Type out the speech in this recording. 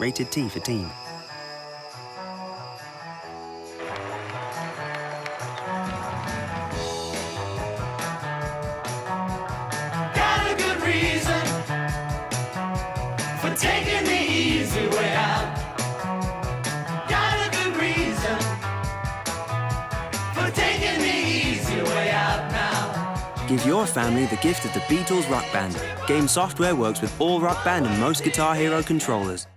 rated T for teen. Give your family the gift of the Beatles Rock Band. Game software works with all Rock Band and most Guitar Hero controllers.